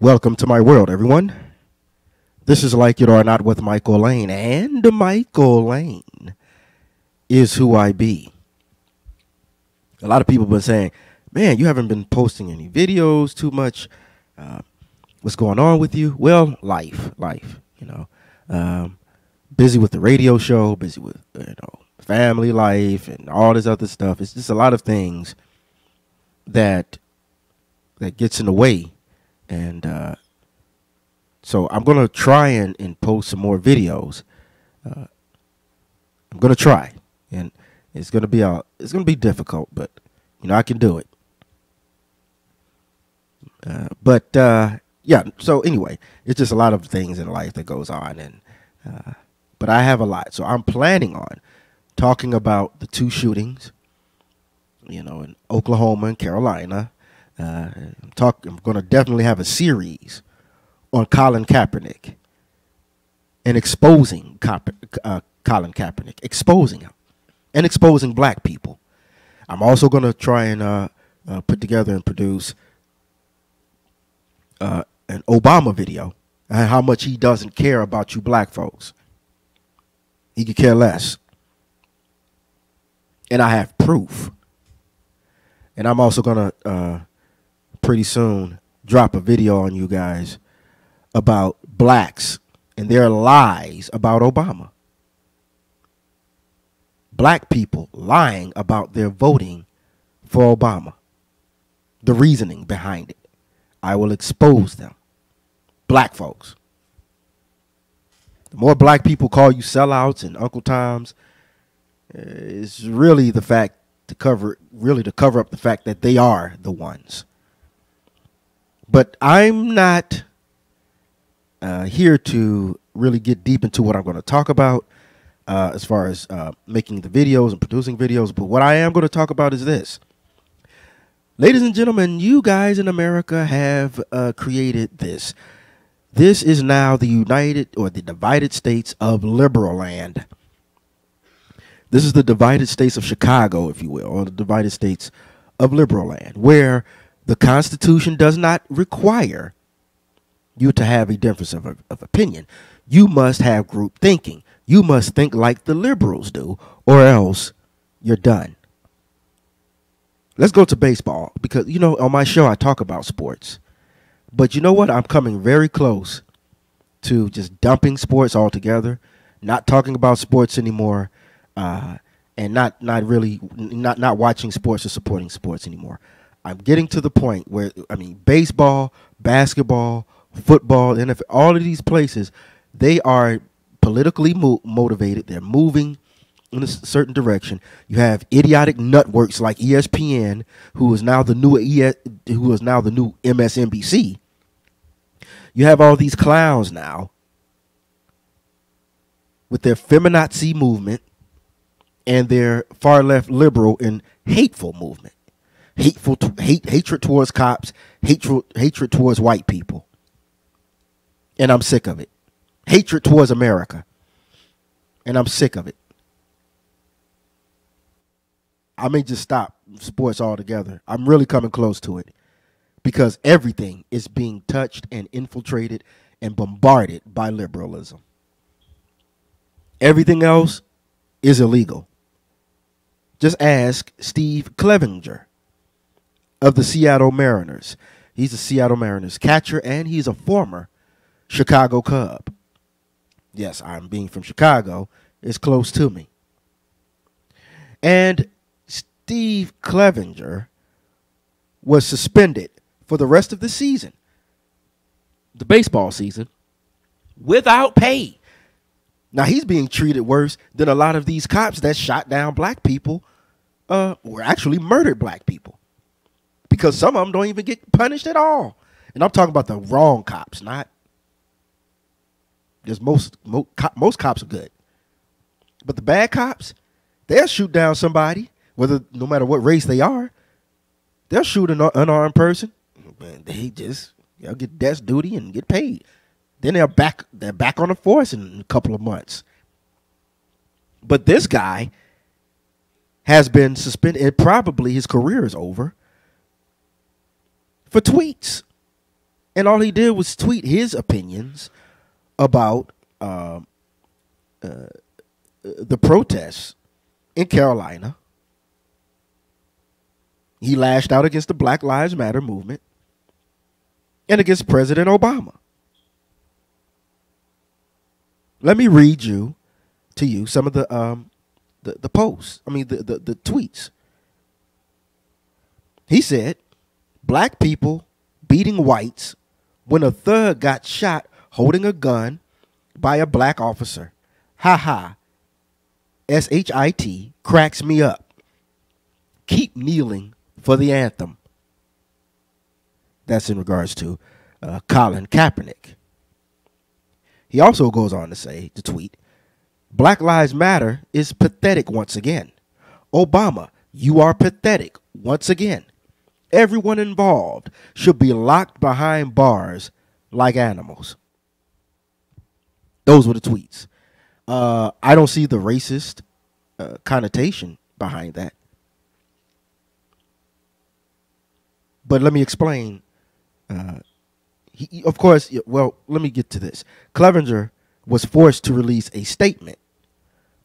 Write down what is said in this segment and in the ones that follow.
Welcome to my world, everyone. This is Like It or Not with Michael Lane, and Michael Lane is who I be. A lot of people have been saying, man, you haven't been posting any videos too much. Uh, what's going on with you? Well, life, life, you know. Um, busy with the radio show, busy with, you know, family life and all this other stuff. It's just a lot of things that that gets in the way and uh, so I'm gonna try and, and post some more videos. Uh, I'm gonna try, and it's gonna be a it's gonna be difficult, but you know I can do it. Uh, but uh, yeah, so anyway, it's just a lot of things in life that goes on, and uh, but I have a lot, so I'm planning on talking about the two shootings, you know, in Oklahoma and Carolina. Uh, I'm talk. I'm going to definitely have a series on Colin Kaepernick and exposing uh, Colin Kaepernick, exposing him, and exposing black people. I'm also going to try and uh, uh, put together and produce uh, an Obama video and how much he doesn't care about you black folks. He could care less. And I have proof. And I'm also going to uh, pretty soon drop a video on you guys about blacks and their lies about Obama. Black people lying about their voting for Obama. The reasoning behind it. I will expose them. Black folks. The more black people call you sellouts and Uncle Toms, eh, it's really the fact to cover really to cover up the fact that they are the ones. But I'm not uh, here to really get deep into what I'm going to talk about uh, as far as uh, making the videos and producing videos. But what I am going to talk about is this. Ladies and gentlemen, you guys in America have uh, created this. This is now the United or the divided states of liberal land. This is the divided states of Chicago, if you will, or the divided states of liberal land, where the Constitution does not require you to have a difference of, of opinion. You must have group thinking. You must think like the liberals do, or else you're done. Let's go to baseball because, you know, on my show, I talk about sports. But you know what? I'm coming very close to just dumping sports altogether, not talking about sports anymore, uh, and not not really not not watching sports or supporting sports anymore. I'm getting to the point where I mean, baseball, basketball, football, NFL, all of these places, they are politically mo- motivated. They're moving in a certain direction. You have idiotic networks like ESPN, who is now the new ES, who is now the new MSNBC. You have all these clowns now with their feminazi movement and their far left liberal and hateful movement hateful hate hatred towards cops, hatred hatred towards white people. And I'm sick of it. Hatred towards America. And I'm sick of it. I may just stop sports altogether. I'm really coming close to it because everything is being touched and infiltrated and bombarded by liberalism. Everything else is illegal. Just ask Steve Clevenger of the Seattle Mariners. He's a Seattle Mariners catcher and he's a former Chicago Cub. Yes, I'm being from Chicago. It's close to me. And Steve Clevenger was suspended for the rest of the season, the baseball season, without pay. Now he's being treated worse than a lot of these cops that shot down black people, uh, or actually murdered black people because some of them don't even get punished at all. And I'm talking about the wrong cops, not just most most, most cops are good, but the bad cops, they'll shoot down somebody, whether no matter what race they are. They'll shoot an unarmed person. And They just they'll get desk duty and get paid. Then they're back they're back on the force in a couple of months. But this guy has been suspended. And probably his career is over for tweets And all he did was tweet his opinions about um, uh, the protests in Carolina. He lashed out against the Black Lives Matter movement and against President Obama. Let me read you to you some of the um, the, the posts. I mean the, the, the tweets. He said, "Black people beating whites when a thug got shot holding a gun by a black officer. Ha ha. S H I T cracks me up. Keep kneeling for the anthem." That's in regards to uh, Colin Kaepernick. He also goes on to say, to tweet, Black Lives Matter is pathetic once again. Obama, you are pathetic once again. Everyone involved should be locked behind bars like animals. Those were the tweets. Uh, I don't see the racist uh, connotation behind that. But let me explain uh, he, of course, well, let me get to this. Clevenger was forced to release a statement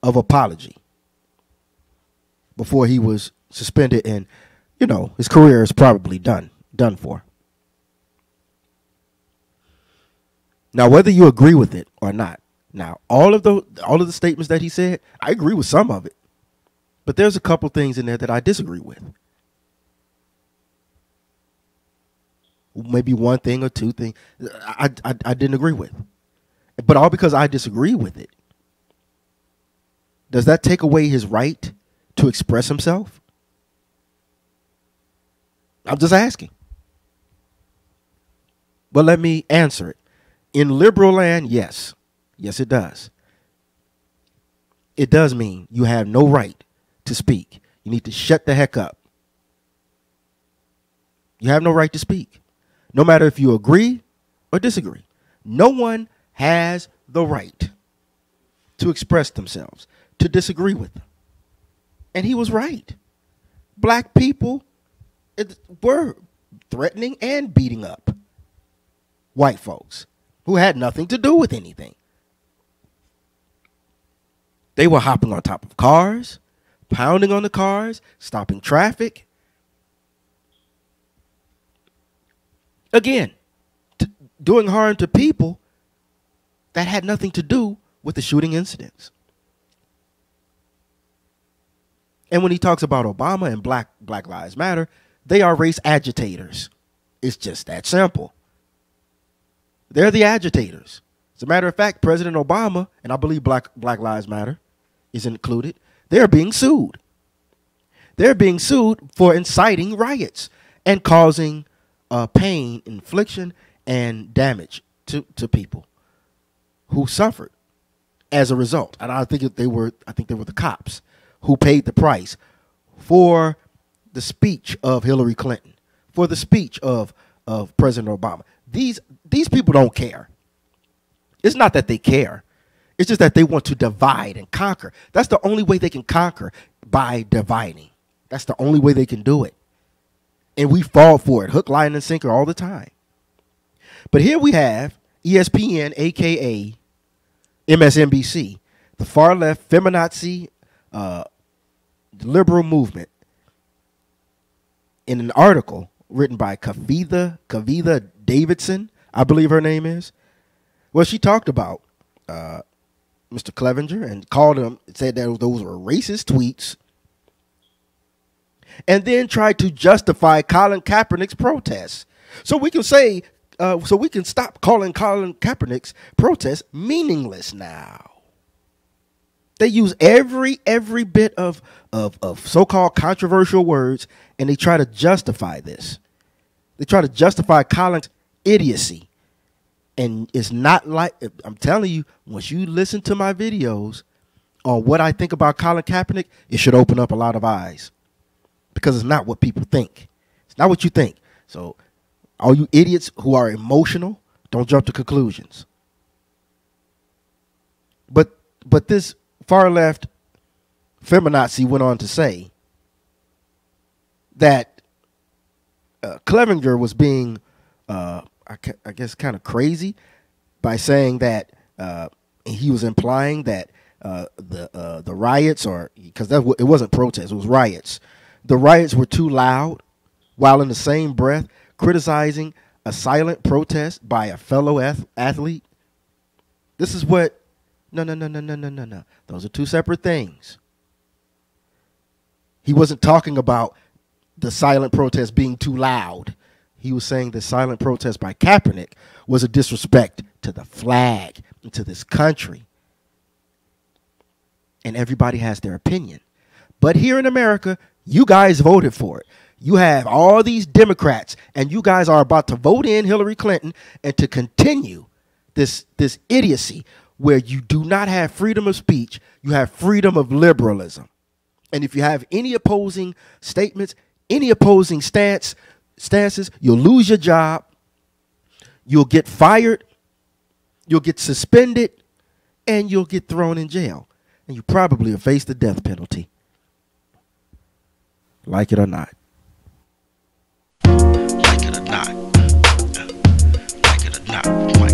of apology before he was suspended and, you know, his career is probably done, done for. Now, whether you agree with it or not, now all of the all of the statements that he said, I agree with some of it, but there's a couple things in there that I disagree with. maybe one thing or two things I, I, I didn't agree with. But all because I disagree with it. Does that take away his right to express himself? I'm just asking. But let me answer it. In liberal land, yes. Yes, it does. It does mean you have no right to speak. You need to shut the heck up. You have no right to speak no matter if you agree or disagree. No one has the right to express themselves, to disagree with them. And he was right. Black people were threatening and beating up white folks who had nothing to do with anything. They were hopping on top of cars, pounding on the cars, stopping traffic, Again, doing harm to people that had nothing to do with the shooting incidents. And when he talks about Obama and Black Black Lives Matter, they are race agitators. It's just that simple. They're the agitators. As a matter of fact, President Obama, and I believe Black Black Lives Matter is included, they're being sued. They're being sued for inciting riots and causing uh, pain, infliction, and damage to, to people who suffered as a result. And I think they were I think they were the cops who paid the price for the speech of Hillary Clinton, for the speech of of President Obama. These these people don't care. It's not that they care. It's just that they want to divide and conquer. That's the only way they can conquer by dividing. That's the only way they can do it and we fall for it, hook, line, and sinker all the time. But here we have ESPN, aka MSNBC, the far left feminazi uh, liberal movement, in an article written by Kavitha Kavitha Davidson, I believe her name is. Well, she talked about uh, Mr. Clevenger and called him, said that those were racist tweets and then tried to justify Colin Kaepernick's protests. So we can say, uh, so we can stop calling Colin Kaepernick's protests meaningless now. They use every every bit of of, of so-called controversial words, and they try to justify this. They try to justify Colin's idiocy, and it's not like I'm telling you. Once you listen to my videos on what I think about Colin Kaepernick, it should open up a lot of eyes because it's not what people think. It's not what you think. So, all you idiots who are emotional, don't jump to conclusions. But but this far left feminazi went on to say that uh, Clevenger was being uh, I, I guess, kind of crazy by saying that uh, he was implying that uh, the uh, the riots, or because that it wasn't protests, it was riots. The riots were too loud, while in the same breath criticizing a silent protest by a fellow ath- athlete. This is what. No, no, no, no, no, no, no, no. Those are two separate things. He wasn't talking about the silent protest being too loud. He was saying the silent protest by Kaepernick was a disrespect to the flag and to this country. And everybody has their opinion. But here in America, you guys voted for it. You have all these Democrats, and you guys are about to vote in Hillary Clinton and to continue this, this idiocy where you do not have freedom of speech, you have freedom of liberalism. And if you have any opposing statements, any opposing stance, stances, you'll lose your job, you'll get fired, you'll get suspended, and you'll get thrown in jail. And you probably will face the death penalty. Like it or not. Like it or not. Like it or not.